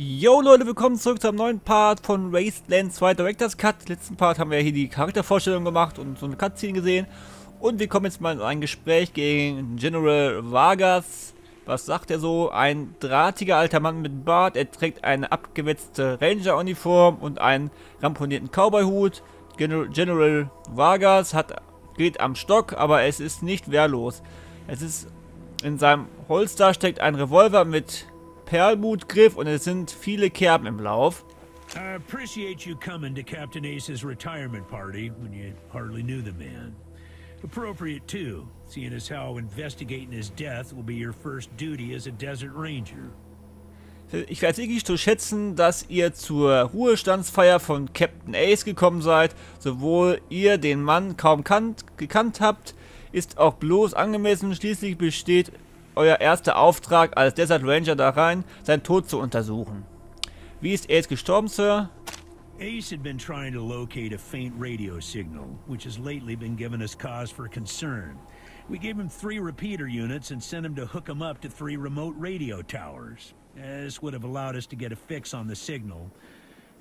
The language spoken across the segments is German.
Yo Leute, willkommen zurück zum neuen Part von Wasteland 2 Director's Cut. Letzten Part haben wir hier die Charaktervorstellung gemacht und so eine Cutscene gesehen. Und wir kommen jetzt mal in ein Gespräch gegen General Vargas. Was sagt er so? Ein drahtiger alter Mann mit Bart. Er trägt eine abgewetzte Ranger-Uniform und einen ramponierten Cowboy-Hut. General, General Vargas hat, geht am Stock, aber es ist nicht wehrlos. Es ist in seinem Holster steckt ein Revolver mit Perlmutgriff und es sind viele Kerben im Lauf. I appreciate you coming to Captain Ace's retirement party when you hardly knew the man. Appropriate too, seeing as how investigating his death will be your first duty as a Desert Ranger. Ich weiß wirklich zu schätzen, dass ihr zur Ruhestandsfeier von Captain Ace gekommen seid. Sowohl ihr den Mann kaum kannt, gekannt habt, ist auch bloß angemessen. Schließlich besteht euer erster Auftrag als Desert Ranger darein, seinen Tod zu untersuchen. Wie ist Ace gestorben, Sir? Ace had been trying to locate a faint radio signal, which has lately been giving us cause for concern. We gave him three repeater units and sent him to hook them up to three remote radio towers. This would have allowed us to get a fix on the signal.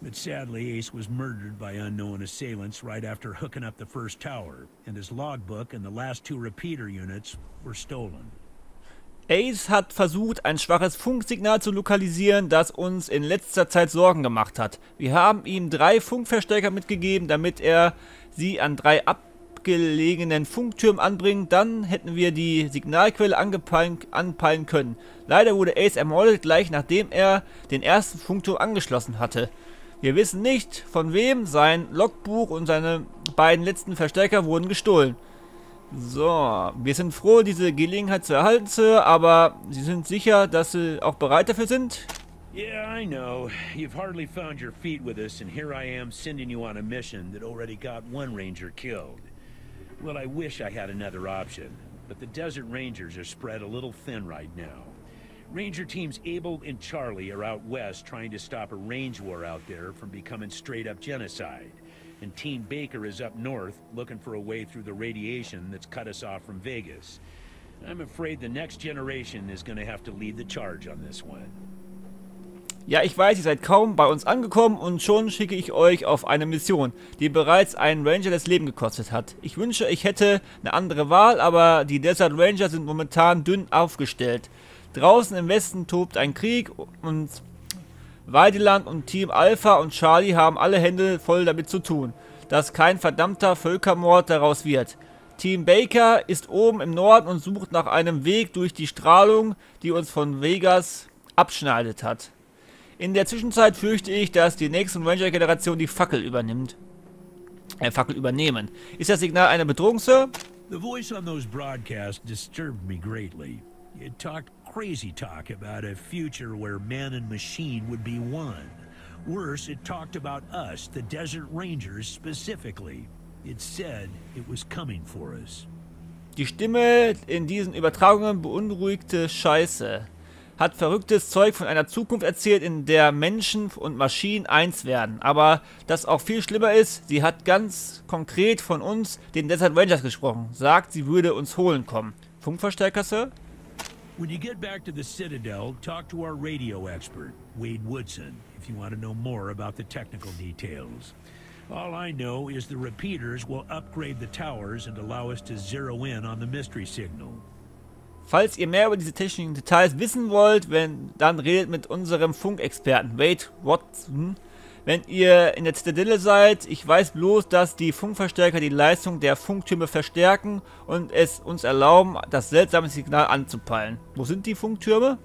But sadly, Ace was murdered by unknown assailants right after hooking up the first tower, and his logbook and the last two repeater units were stolen. Ace hat versucht, ein schwaches Funksignal zu lokalisieren, das uns in letzter Zeit Sorgen gemacht hat. Wir haben ihm drei Funkverstärker mitgegeben, damit er sie an drei abgelegenen Funktürmen anbringt. Dann hätten wir die Signalquelle anpeilen können. Leider wurde Ace ermordet, gleich nachdem er den ersten Funkturm angeschlossen hatte. Wir wissen nicht, von wem sein Logbuch und seine beiden letzten Verstärker wurden gestohlen. So, wir sind froh, diese Gelegenheit zu erhalten, Sir, aber Sie sind sicher, dass Sie auch bereit dafür sind? Yeah, I know. You've hardly found your feet with us, and here I am sending you on a mission that already got one ranger killed. Well, I wish I had another option, but the Desert Rangers are spread a little thin right now. Ranger teams Abel and Charlie are out west trying to stop a range war out there from becoming straight-up genocide and Team Baker is up north looking for a way through the radiation that's cut us off from Vegas. I'm afraid the next generation is going to have to lead the charge on this one. Ja, ich weiß, ihr seid kaum bei uns angekommen und schon schicke ich euch auf eine Mission, die bereits einen Ranger das Leben gekostet hat. Ich wünsche, ich hätte eine andere Wahl, aber die Desert Ranger sind momentan dünn aufgestellt. Draußen im Westen tobt ein Krieg und Weideland und Team Alpha und Charlie haben alle Hände voll damit zu tun, dass kein verdammter Völkermord daraus wird. Team Baker ist oben im Norden und sucht nach einem Weg durch die Strahlung, die uns von Vegas abschneidet hat. In der Zwischenzeit fürchte ich, dass die nächste Ranger-Generation die Fackel übernimmt. Äh, Fackel übernehmen. Ist das Signal eine Bedrohung, Sir? The voice on those broadcasts disturbed me greatly. It talked crazy talk about a future where man and machine would be one. Worse, it talked about us, the Desert Rangers, specifically. It said it was coming for us. Die Stimme in diesen Übertragungen beunruhigte Scheiße. Hat verrücktes Zeug von einer Zukunft erzählt, in der Menschen und Maschinen eins werden. Aber das auch viel schlimmer ist, sie hat ganz konkret von uns, den Desert Rangers, gesprochen. Sagt, sie würde uns holen kommen. Funkverstärker, Sir? When you get back to the Citadel, talk to our radio expert, Wade Woodson, if you want to know more about the technical details. All I know is the repeaters will upgrade the towers and allow us to zero in on the mystery signal. Falls ihr mehr über diese technischen Details wissen wollt, wenn, dann redet mit unserem Funkexperten Wade Watson wenn ihr in der Zitadelle seid, ich weiß bloß, dass die Funkverstärker die Leistung der Funktürme verstärken und es uns erlauben, das seltsame Signal anzupeilen. Wo sind die Funktürme?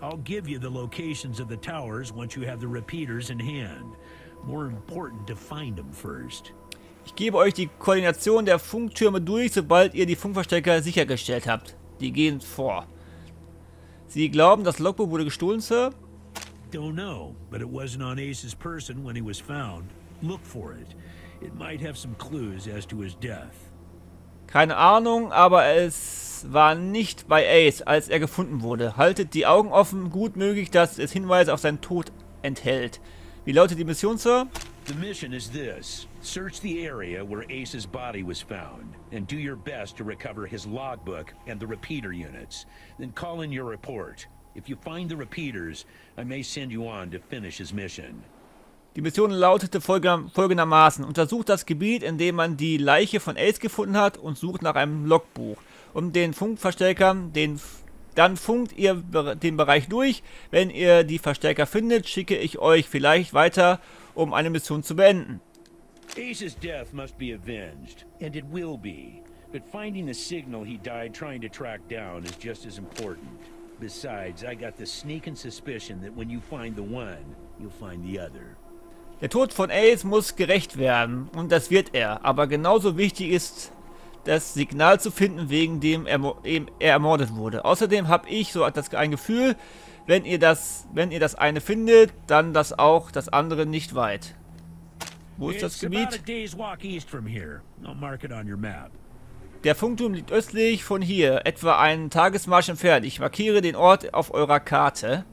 I'll give you the locations of the towers once you have the repeaters in hand. More important to find them first. Ich gebe euch die Koordination der Funktürme durch, sobald ihr die Funkverstärker sichergestellt habt. Die gehen vor. Sie glauben, das Logbuch wurde gestohlen, Sir? Don't know, but it wasn't on Ace's person when he was found. Look for it. It might have some clues as to his death. Keine Ahnung, aber es war nicht bei Ace, als er gefunden wurde. Haltet die Augen offen, gut möglich, dass es Hinweise auf seinen Tod enthält. Wie lautet die Mission, Sir? The mission is this. Search the area where Ace's body was found, and do your best to recover his logbook and the repeater units. Then call in your report. If you find the repeaters, I may send you on to finish his mission. Die Mission lautete folgendermaßen. Untersucht das Gebiet, in dem man die Leiche von Ace gefunden hat und sucht nach einem Logbuch. Um den Funkverstärker, den, dann funkt ihr den Bereich durch. Wenn ihr die Verstärker findet, schicke ich euch vielleicht weiter, um eine Mission zu beenden. Ace's death must be avenged, and it will be. But finding the signal he died trying to track down is just as important. Besides, I got the sneaking suspicion that when you find the one, you'll find the other. Der Tod von Ace muss gerecht werden und das wird er, aber genauso wichtig ist das Signal zu finden, wegen dem er, er ermordet wurde. Außerdem habe ich so das, ein Gefühl, wenn ihr das, wenn ihr das eine findet, dann das auch das andere nicht weit. Wo ist das Gebiet? Der Funkturm liegt östlich von hier, etwa einen Tagesmarsch entfernt. Ich markiere den Ort auf eurer Karte.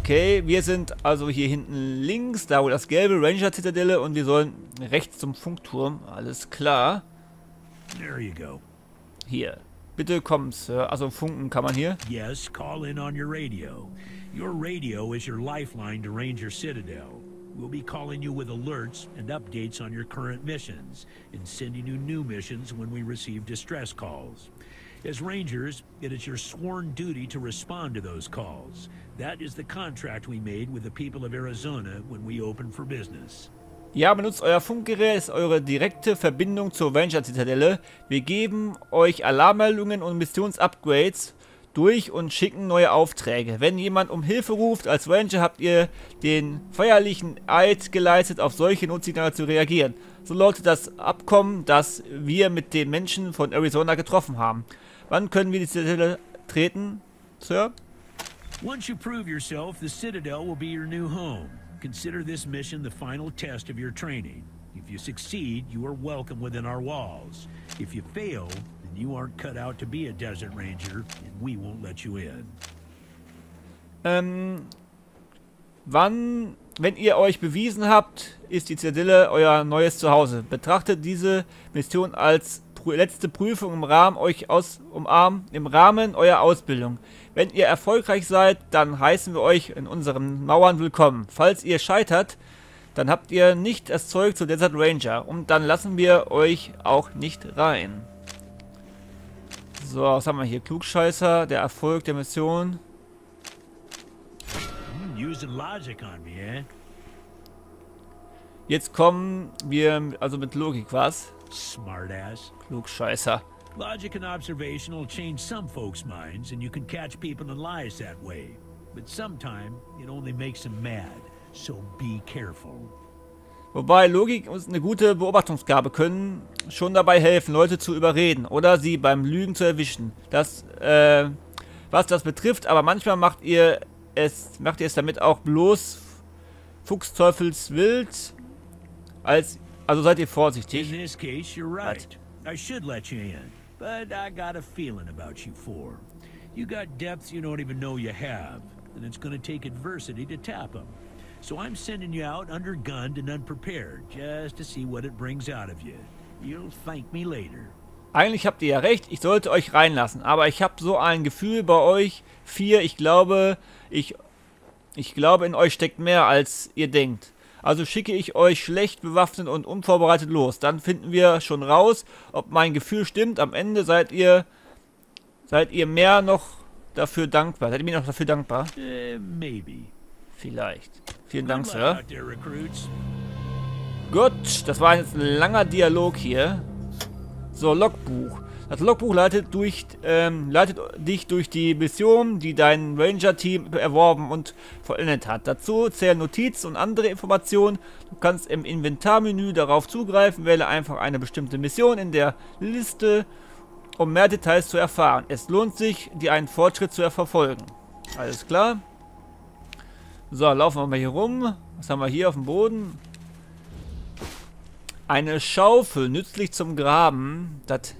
Okay, wir sind also hier hinten links, da wo das gelbe Ranger-Zitadelle und wir sollen rechts zum Funkturm. Alles klar. There you go. Hier. Bitte komm, Sir. Also funken kann man hier. Yes, call in on your radio. Your radio is your lifeline to Ranger Citadel. We'll be calling you with alerts and updates on your current missions, and sending you new missions when we receive distress calls. As Rangers, it is your sworn duty to respond to those calls. That is the contract we made with the people of Arizona when we opened for business. Ja, benutzt euer Funkgerät, ist eure direkte Verbindung zur Ranger-Zitadelle. Wir geben euch Alarmmeldungen und Missionsupgrades durch und schicken neue Aufträge. Wenn jemand um Hilfe ruft, als Ranger habt ihr den feierlichen Eid geleistet, auf solche Notsignale zu reagieren. So lautet das Abkommen, das wir mit den Menschen von Arizona getroffen haben. Wann können wir die Zitadelle treten, Sir? Once you prove yourself, the Citadel will be your new home. Consider this mission the final test of your training. If you succeed, you are welcome within our walls. If you fail, you aren't cut out to be a Desert Ranger, and we won't let you in. Ähm, wann, wenn ihr euch bewiesen habt, ist die Zitadelle euer neues Zuhause. Betrachtet diese Mission als letzte Prüfung im Rahmen euch aus umarmen, im Rahmen eurer Ausbildung. Wenn ihr erfolgreich seid, dann heißen wir euch in unseren Mauern willkommen. Falls ihr scheitert, dann habt ihr nicht das Zeug zu Desert Ranger und dann lassen wir euch auch nicht rein. So, was haben wir hier? Klugscheißer, der Erfolg der Mission. Eh? Jetzt kommen wir, also mit Logik, was? Smartass. Klugscheißer. Logic and observation will change some folks' minds, and you can catch people in lies that way. But sometimes it only makes them mad, so be careful. Wobei Logik und eine gute Beobachtungsgabe können schon dabei helfen, Leute zu überreden oder sie beim Lügen zu erwischen. Das, äh, was das betrifft, aber manchmal macht ihr es, macht ihr es damit auch bloß Fuchsteufelswild, als Also seid ihr vorsichtig. In this case, you're right. I should let you in, but I got a feeling about you four. You got depths you don't even know you have, and it's gonna take adversity to tap them. So I'm sending you out undergunned and unprepared, just to see what it brings out of you. You'll thank me later. Eigentlich habt ihr ja recht, ich sollte euch reinlassen, aber ich habe so ein Gefühl bei euch vier, ich glaube, ich, ich glaube in euch steckt mehr als ihr denkt. Also schicke ich euch schlecht bewaffnet und unvorbereitet los. Dann finden wir schon raus, ob mein Gefühl stimmt. Am Ende seid ihr seid ihr mehr noch dafür dankbar. Seid ihr mir noch dafür dankbar? Uh, maybe. Vielleicht. Vielen Dank, Sir. Gut, das war jetzt ein langer Dialog hier. So, Logbuch. Das Logbuch leitet, durch, ähm, leitet dich durch die Mission, die dein Ranger-Team erworben und vollendet hat. Dazu zählen Notizen und andere Informationen. Du kannst im Inventarmenü darauf zugreifen, wähle einfach eine bestimmte Mission in der Liste, um mehr Details zu erfahren. Es lohnt sich, dir einen Fortschritt zu verfolgen. Alles klar. So, laufen wir mal hier rum. Was haben wir hier auf dem Boden? Eine Schaufel, nützlich zum Graben. Das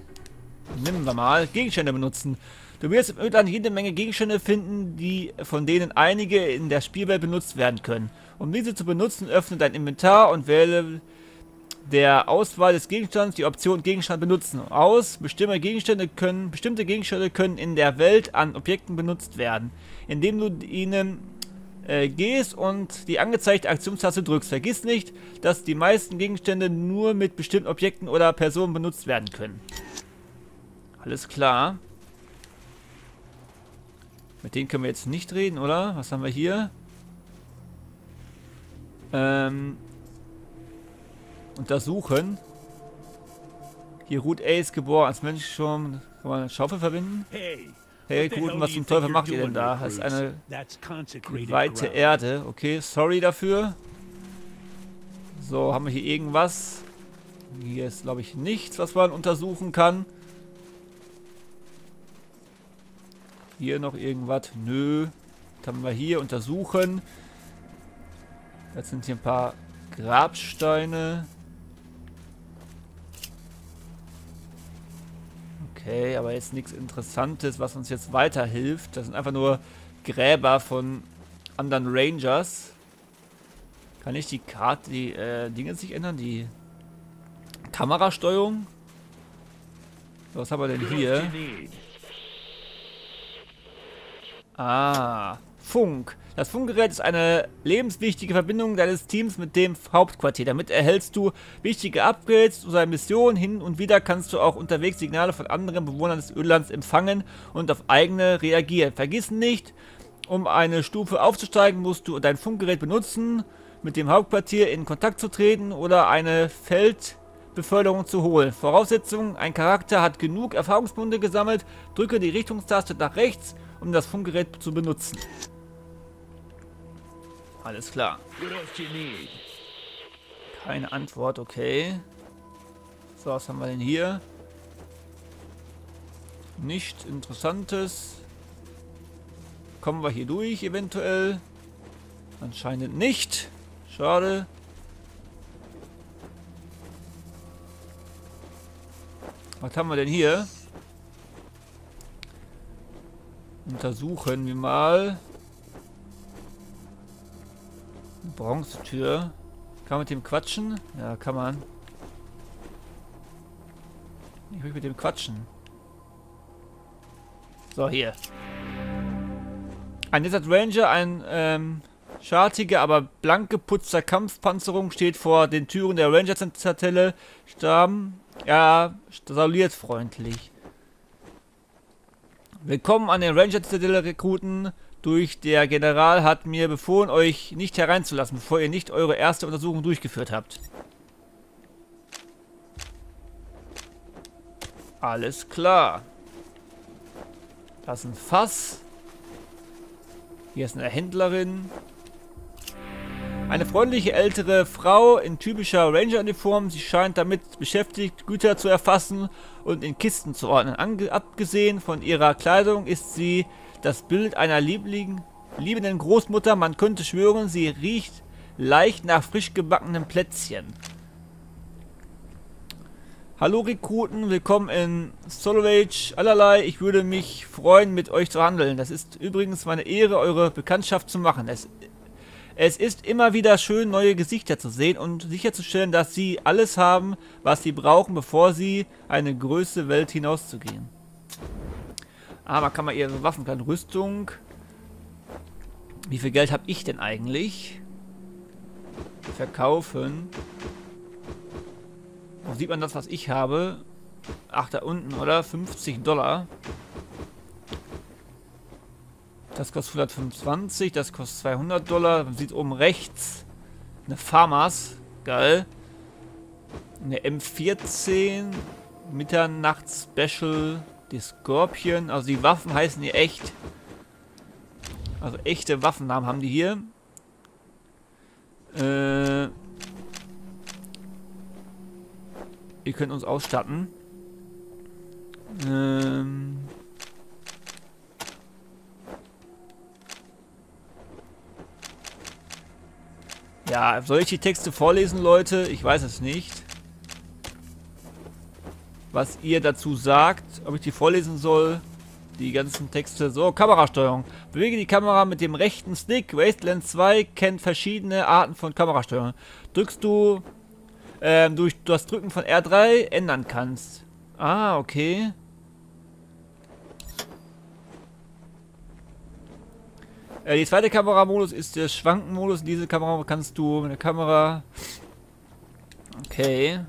Nehmen wir mal. Gegenstände benutzen. Du wirst im Ödland jede Menge Gegenstände finden, die von denen einige in der Spielwelt benutzt werden können. Um diese zu benutzen, öffne dein Inventar und wähle, der Auswahl des Gegenstands die Option Gegenstand benutzen aus. Bestimmte Gegenstände können, bestimmte Gegenstände können in der Welt an Objekten benutzt werden, indem du ihnen äh, gehst und die angezeigte Aktionstaste drückst. Vergiss nicht, dass die meisten Gegenstände nur mit bestimmten Objekten oder Personen benutzt werden können. Alles klar. Mit denen können wir jetzt nicht reden, oder? Was haben wir hier? Ähm, untersuchen. Hier Root Ace geboren als Mensch schon. Kann man eine Schaufel verbinden? Hey, Hey, Guten, was zum Teufel macht ihr denn da? Das ist eine weite Erde. Okay, sorry dafür. So, haben wir hier irgendwas? Hier ist, glaube ich, nichts, was man untersuchen kann. Hier noch irgendwas? Nö. Was haben wir hier? Untersuchen. Jetzt sind hier ein paar Grabsteine. Okay, aber jetzt nichts Interessantes, was uns jetzt weiterhilft. Das sind einfach nur Gräber von anderen Rangers. Kann ich die Karte, die äh, Dinge sich ändern? Die Kamerasteuerung? Was haben wir denn hier? Ah, Funk. Das Funkgerät ist eine lebenswichtige Verbindung deines Teams mit dem Hauptquartier. Damit erhältst du wichtige Upgrades zu seiner Mission. Hin und wieder kannst du auch unterwegs Signale von anderen Bewohnern des Öllands empfangen und auf eigene reagieren. Vergiss nicht, um eine Stufe aufzusteigen, musst du dein Funkgerät benutzen, mit dem Hauptquartier in Kontakt zu treten oder eine Feldbeförderung zu holen. Voraussetzung, ein Charakter hat genug Erfahrungspunkte gesammelt, drücke die Richtungstaste nach rechts, um das Funkgerät zu benutzen. Alles klar. Keine Antwort, okay. So, was haben wir denn hier? Nichts Interessantes. Kommen wir hier durch, eventuell? Anscheinend nicht. Schade. Was haben wir denn hier? Untersuchen wir mal. Bronzetür. Kann man mit dem quatschen? Ja, kann man. Ich will mit dem quatschen. So, hier. Ein Desert Ranger, ein ähm, schartiger, aber blank geputzter Kampfpanzerung steht vor den Türen der Ranger-Zentelle. Stamm. Ja, saluiert freundlich. Willkommen an den Ranger-Zentelle-Rekruten durch der General hat mir befohlen, euch nicht hereinzulassen, bevor ihr nicht eure erste Untersuchung durchgeführt habt. Alles klar. Das ist ein Fass. Hier ist eine Händlerin. Eine freundliche ältere Frau in typischer Ranger-Uniform. Sie scheint damit beschäftigt, Güter zu erfassen und in Kisten zu ordnen. Ange abgesehen von ihrer Kleidung ist sie das Bild einer lieblichen, liebenden Großmutter. Man könnte schwören, sie riecht leicht nach frisch gebackenen Plätzchen. Hallo Rekruten, willkommen in Solvage. Allerlei, ich würde mich freuen, mit euch zu handeln. Das ist übrigens meine Ehre, eure Bekanntschaft zu machen. Es, es ist immer wieder schön, neue Gesichter zu sehen und sicherzustellen, dass sie alles haben, was sie brauchen, bevor sie eine größere Welt hinauszugehen. Aber kann man eher so Waffen, kann Rüstung. Wie viel Geld habe ich denn eigentlich? Verkaufen. Wo sieht man das, was ich habe? Ach, da unten, oder? 50 Dollar. Das kostet 125, das kostet 200 Dollar. Man sieht oben rechts eine Farmers. Geil. Eine M14. Mitternachts Special. Die Scorpion, also die Waffen heißen hier echt. Also echte Waffennamen haben die hier. Äh, ihr könnt uns ausstatten. Ähm, ja, soll ich die Texte vorlesen, Leute? Ich weiß es nicht was ihr dazu sagt, ob ich die vorlesen soll. Die ganzen Texte. So, Kamerasteuerung. Bewege die Kamera mit dem rechten Stick. Wasteland 2 kennt verschiedene Arten von Kamerasteuerung. Drückst du ähm, durch das Drücken von R3 ändern kannst. Ah, okay. Äh, die zweite Kameramodus ist der Schwankenmodus. Diese Kamera kannst du mit der Kamera... Okay.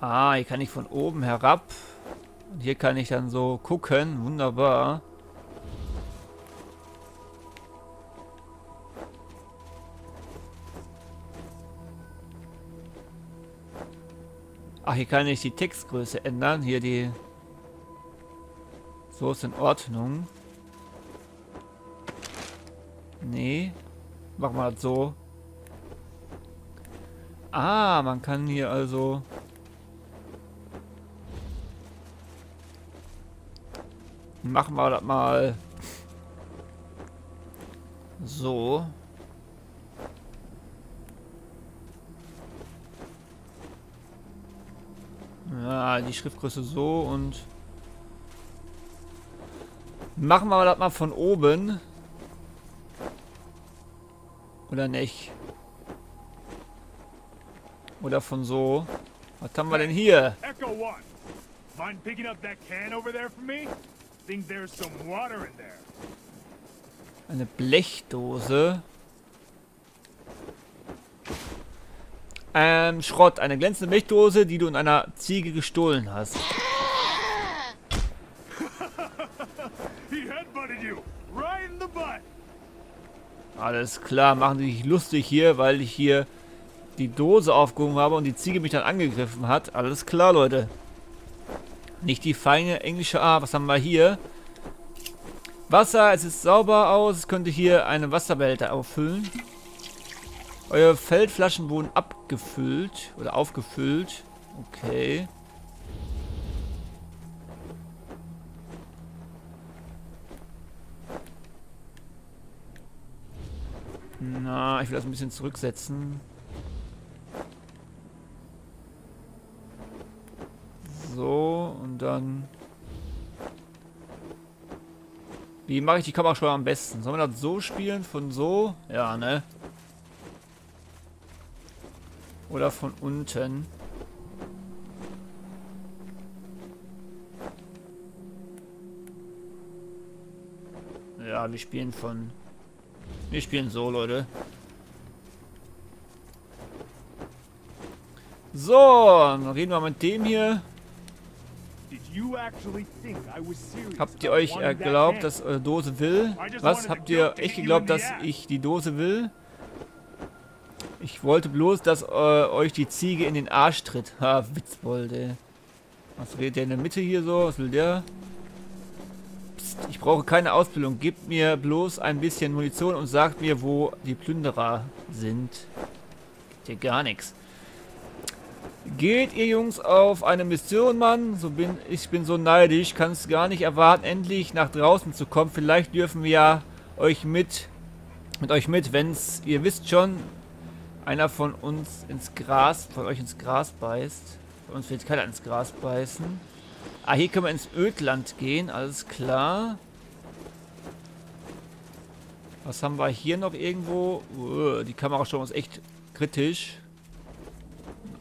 Ah, hier kann ich von oben herab. Und hier kann ich dann so gucken. Wunderbar. Ach, hier kann ich die Textgröße ändern. Hier die... So ist in Ordnung. Nee. Machen wir das so. Ah, man kann hier also... Machen wir das mal so. Ja, die Schriftgröße so und machen wir das mal von oben. Oder nicht? Oder von so. Was haben wir denn hier? Echo One. Mind picking up that can over there for me? Think there's some water in there. Eine Blechdose. Ähm, Schrott. Eine glänzende Blechdose, die du in einer Ziege gestohlen hast. Alles klar, machen sie sich lustig hier, weil ich hier die Dose aufgehoben habe und die Ziege mich dann angegriffen hat. Alles klar, Leute. Nicht die feine englische A. Was haben wir hier? Wasser, es ist sauber aus. Es könnte hier eine Wasserbehälter auffüllen. Eure Feldflaschen wurden abgefüllt oder aufgefüllt. Okay. Na, ich will das ein bisschen zurücksetzen. So, und dann... Wie mache ich die Kamera am besten? Sollen wir das so spielen? Von so? Ja, ne? Oder von unten? Ja, wir spielen von... Wir spielen so, Leute. So, dann reden wir mit dem hier. Habt ihr euch geglaubt, dass eure Dose will? Was? Habt ihr echt geglaubt, dass ich die Dose will? Ich wollte bloß, dass äh, euch die Ziege in den Arsch tritt. Ha, Witzbold, ey. Was redet der in der Mitte hier so? Was will der? Psst, ich brauche keine Ausbildung. Gebt mir bloß ein bisschen Munition und sagt mir, wo die Plünderer sind. Hier gar nichts. Geht ihr Jungs auf eine Mission, Mann? So bin ich bin so neidisch, kann es gar nicht erwarten, endlich nach draußen zu kommen. Vielleicht dürfen wir ja euch mit mit euch mit, wenn's ihr wisst schon, einer von uns ins Gras, von euch ins Gras beißt. Bei uns wird keiner ins Gras beißen. Ah, hier können wir ins Ödland gehen, alles klar. Was haben wir hier noch irgendwo? Uh, die Kamerasteuerung ist echt kritisch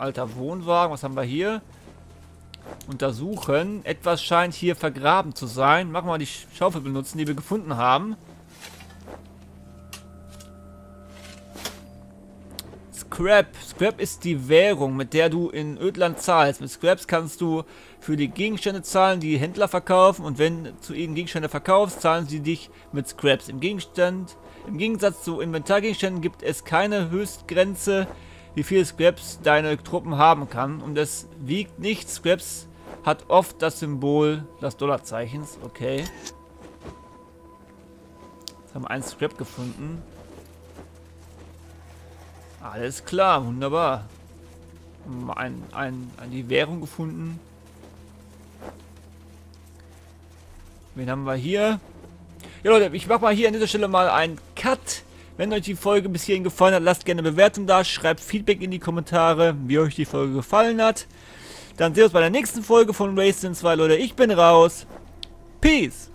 alter Wohnwagen. Was haben wir hier? Untersuchen. Etwas scheint hier vergraben zu sein. Machen wir mal die Schaufel benutzen, die wir gefunden haben. Scrap. Scrap ist die Währung, mit der du in Ödland zahlst. Mit Scraps kannst du für die Gegenstände zahlen, die Händler verkaufen. Und wenn du ihnen Gegenstände verkaufst, zahlen sie dich mit Scraps. Im Gegenstand, im Gegensatz zu Inventargegenständen gibt es keine Höchstgrenze wie viel Scraps deine Truppen haben kann. Und es wiegt nichts. Scraps hat oft das Symbol des Dollarzeichens. Okay. Jetzt haben wir einen Scrap gefunden. Alles klar, wunderbar. Ein, ein, ein, die Währung gefunden. Wen haben wir hier? Ja Leute, ich mache mal hier an dieser Stelle mal einen Cut. Wenn euch die Folge bis hierhin gefallen hat, lasst gerne eine Bewertung da, schreibt Feedback in die Kommentare, wie euch die Folge gefallen hat. Dann sehen wir uns bei der nächsten Folge von Racing 2, Leute. Ich bin raus. Peace!